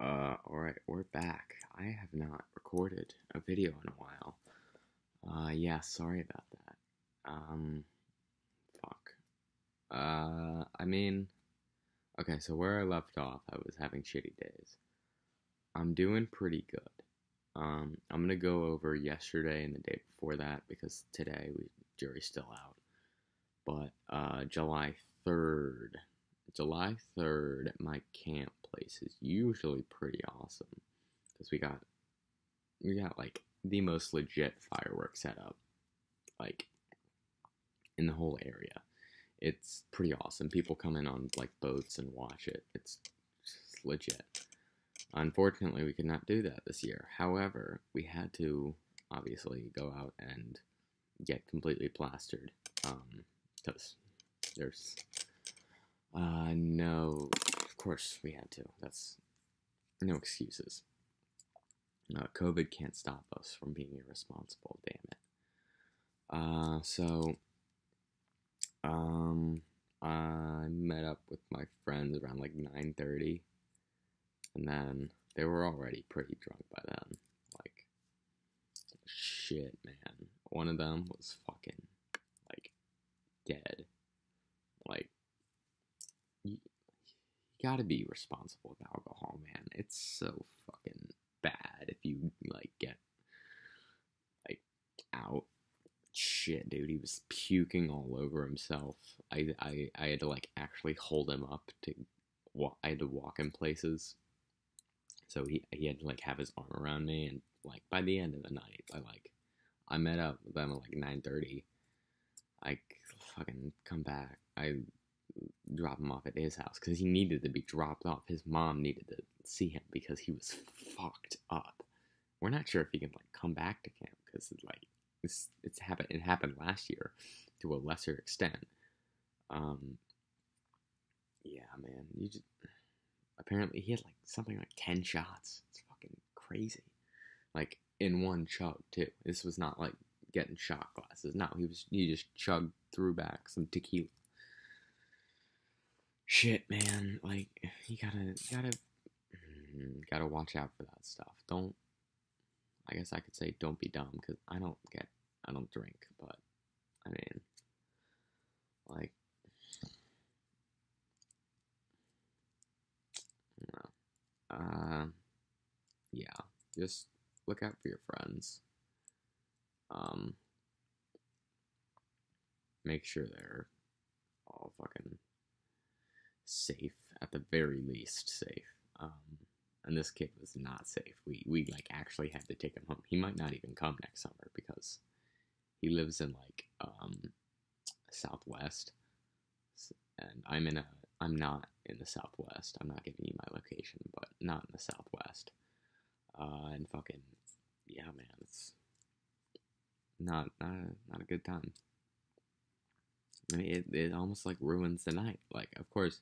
Uh, alright, we're back. I have not recorded a video in a while. Uh, yeah, sorry about that. Um, fuck. Uh, I mean, okay, so where I left off, I was having shitty days. I'm doing pretty good. Um, I'm gonna go over yesterday and the day before that because today we jury's still out. But uh, July 3rd, July 3rd at my camp place is usually pretty awesome because we got we got like the most legit fireworks set up like in the whole area. It's pretty awesome. People come in on like boats and watch it. It's legit. Unfortunately, we could not do that this year. However, we had to obviously go out and get completely plastered because um, there's uh, no, of course we had to. That's no excuses. Uh, COVID can't stop us from being irresponsible, damn it. Uh, so, um, I met up with my friends around like 9.30, and then they were already pretty drunk by then. Like, shit, man. One of them was fucking, like, dead. Like, gotta be responsible with alcohol, man. It's so fucking bad if you like get like out. Shit, dude, he was puking all over himself. I I I had to like actually hold him up to. I had to walk in places. So he he had to like have his arm around me, and like by the end of the night, I like I met up with them at like nine thirty. I fucking come back. I drop him off at his house because he needed to be dropped off. His mom needed to see him because he was fucked up. We're not sure if he can like come back to camp because like it's it's happened. It happened last year to a lesser extent. Um. Yeah, man. You just apparently he had like something like ten shots. It's fucking crazy. Like in one chug too. This was not like getting shot glasses. No, he was he just chugged through back some tequila shit, man. Like you gotta, you gotta, mm, gotta watch out for that stuff. Don't. I guess I could say don't be dumb because I don't get, I don't drink, but I mean, like, know, uh, yeah, just look out for your friends. Um, make sure they're all fucking safe at the very least safe. Um, and this kid was not safe. We we like actually had to take him home. He might not even come next summer because he lives in like um, southwest, and I'm in a I'm not in the southwest. I'm not giving you my location, but not in the southwest. Uh, and fucking yeah, man, it's not not a, not a good time. I mean, it, it almost like ruins the night. Like, of course,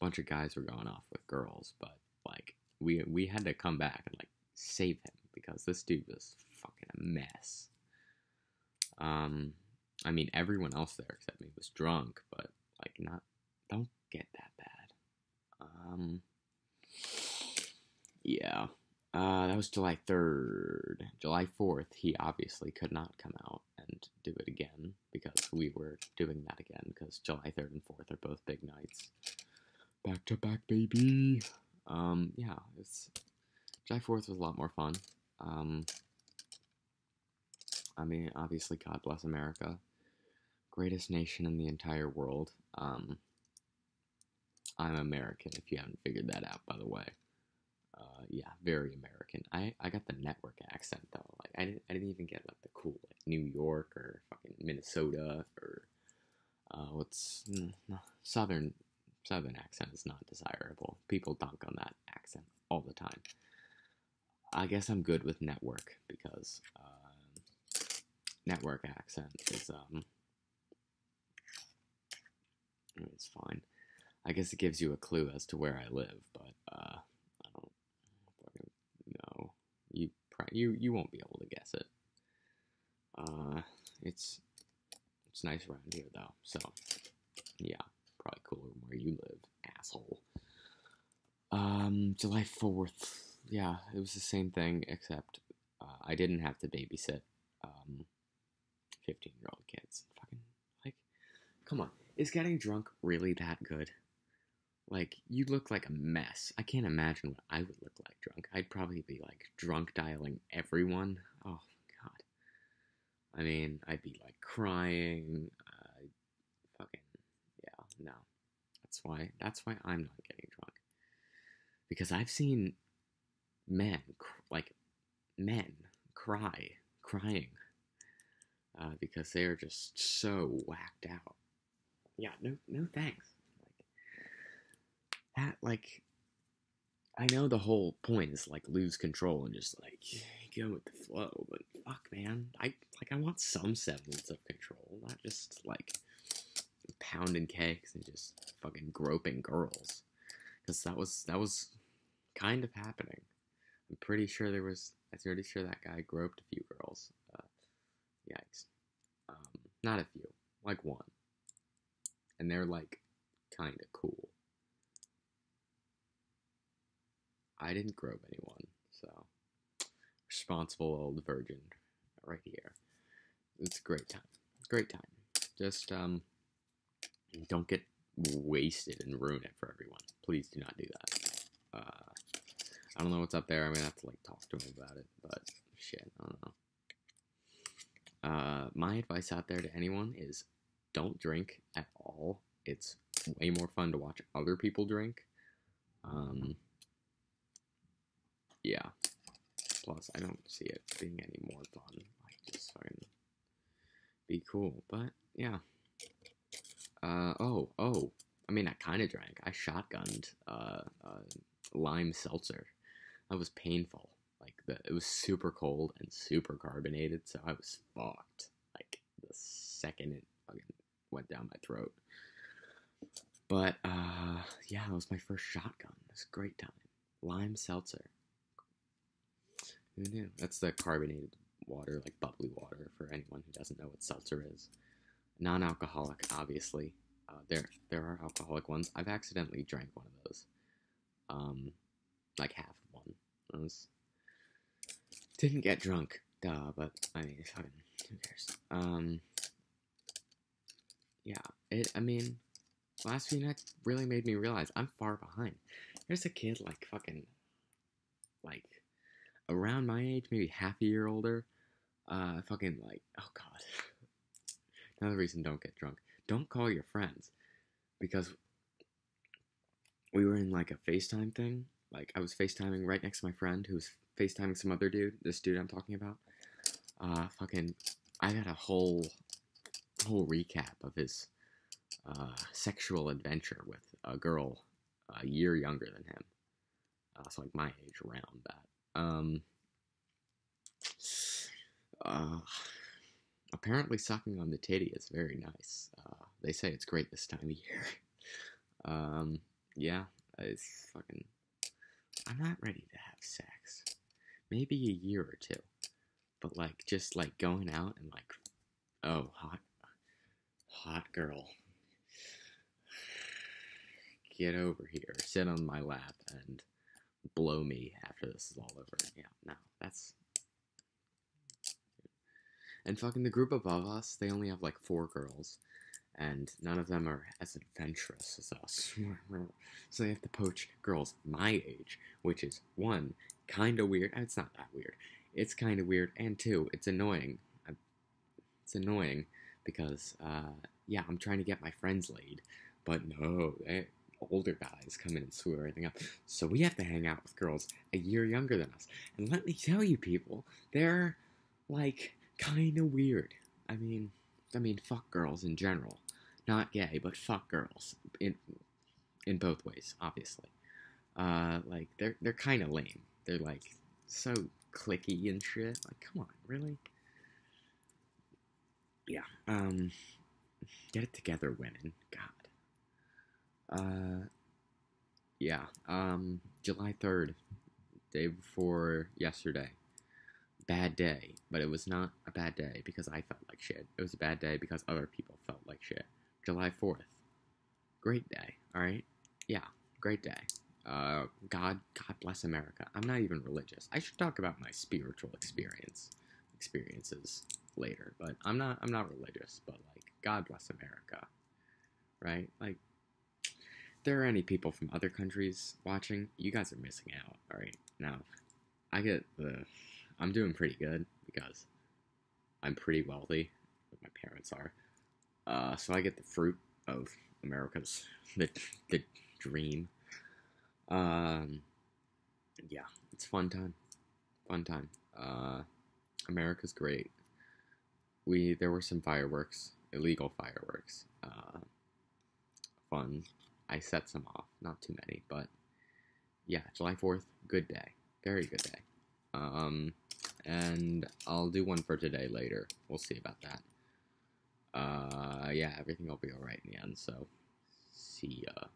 a bunch of guys were going off with girls, but like we we had to come back and like save him because this dude was fucking a mess. Um, I mean, everyone else there except me was drunk, but like not don't get that bad. Um, yeah. Uh, that was July 3rd. July 4th, he obviously could not come out and do it again because we were doing that again because July 3rd and 4th are both big nights back to back, baby. Um, yeah, it's July Fourth was a lot more fun. Um, I mean, obviously, God bless America, greatest nation in the entire world. Um, I'm American. If you haven't figured that out, by the way. Uh, yeah, very American. I, I got the network accent though. Like I didn't I didn't even get like the cool like New York or fucking Minnesota or uh, what's mm, southern southern accent is not desirable. People dunk on that accent all the time. I guess I'm good with network because uh, network accent is um it's fine. I guess it gives you a clue as to where I live, but uh, I don't fucking know. You you won't be able to guess it. Uh, it's it's nice around here though, so yeah probably cooler where you live, asshole. Um, July 4th. Yeah, it was the same thing, except uh, I didn't have to babysit um, 15 year old kids. Fucking, like, come on. Is getting drunk really that good? Like, you look like a mess. I can't imagine what I would look like drunk. I'd probably be, like, drunk dialing everyone. Oh, God. I mean, I'd be, like, crying. Uh, fucking, yeah, no. That's why, that's why I'm not getting drunk. Because I've seen men, like, men cry, crying. Uh, because they are just so whacked out. Yeah, no, no thanks that like I know the whole point is like lose control and just like go with the flow, but fuck man, I like I want some semblance of control, not just like pounding cakes and just fucking groping girls, because that was that was kind of happening. I'm pretty sure there was. I'm pretty sure that guy groped a few girls. Uh, yikes. Um, not a few, like one, and they're like kind of cool. I didn't grope anyone, so responsible old virgin right here. It's a great time. Great time. Just um don't get wasted and ruin it for everyone. Please do not do that. Uh I don't know what's up there. I'm gonna have to like talk to him about it, but shit, I don't know. Uh, my advice out there to anyone is don't drink at all. It's way more fun to watch other people drink. Um, yeah. Plus, I don't see it being any more fun. Like, just fucking be cool. But, yeah. Uh, oh, oh. I mean, I kind of drank. I shotgunned uh, uh, lime seltzer. That was painful. Like, the, it was super cold and super carbonated, so I was fucked. Like, the second it fucking went down my throat. But, uh, yeah, it was my first shotgun. It was a great time. Lime seltzer. Who knew? That's the carbonated water, like bubbly water, for anyone who doesn't know what seltzer is. Non-alcoholic, obviously. Uh, there, there are alcoholic ones. I've accidentally drank one of those. Um, like half of one. I was didn't get drunk, duh. But I mean, fucking, who cares? Um, yeah. It. I mean, last few nights really made me realize I'm far behind. There's a kid like fucking, like around my age, maybe half a year older. Uh, fucking like, oh god. Another reason don't get drunk. Don't call your friends. Because we were in like a FaceTime thing. Like I was FaceTiming right next to my friend who was FaceTiming some other dude, this dude I'm talking about. Uh fucking I got a whole whole recap of his uh sexual adventure with a girl a year younger than him. Uh, so like my age around that. Um, uh, apparently, sucking on the titty is very nice. Uh, they say it's great this time of year. Um, yeah, it's fucking. I'm not ready to have sex. Maybe a year or two, but like just like going out and like, oh, hot, hot girl, get over here, sit on my lap, and blow me after this is all over. Yeah, no, that's. And fucking the group above us, they only have like four girls, and none of them are as adventurous as us. so they have to poach girls my age, which is one, kind of weird. It's not that weird. It's kind of weird, and two, it's annoying. It's annoying because, uh, yeah, I'm trying to get my friends laid, but no, they, older guys come in and screw everything up. So we have to hang out with girls a year younger than us. And let me tell you, people, they're like kind of weird. I mean, I mean, fuck girls in general, not gay, but fuck girls in in both ways, obviously. Uh, like they're they're kind of lame. They're like so clicky and shit. Like, come on, really? Yeah. Um, get it together, women. God. Uh, yeah. Um, July 3rd, day before yesterday. Bad day, but it was not a bad day because I felt like shit. It was a bad day because other people felt like shit. July 4th. Great day, alright? Yeah, great day. Uh, God, God bless America. I'm not even religious. I should talk about my spiritual experience, experiences later. But I'm not. I'm not religious. But like, God bless America, right? Like, there are any people from other countries watching, you guys are missing out. All right, now, I get the. I'm doing pretty good because I'm pretty wealthy. My parents are. Uh, so I get the fruit of America's the the dream. Um, yeah, it's fun time, fun time. Uh, America's great. We there were some fireworks, illegal fireworks. Uh, fun. I set some off, not too many, but yeah, July Fourth, good day, very good day. Um, and I'll do one for today later. We'll see about that. Uh, yeah, everything will be alright in the end, so see ya.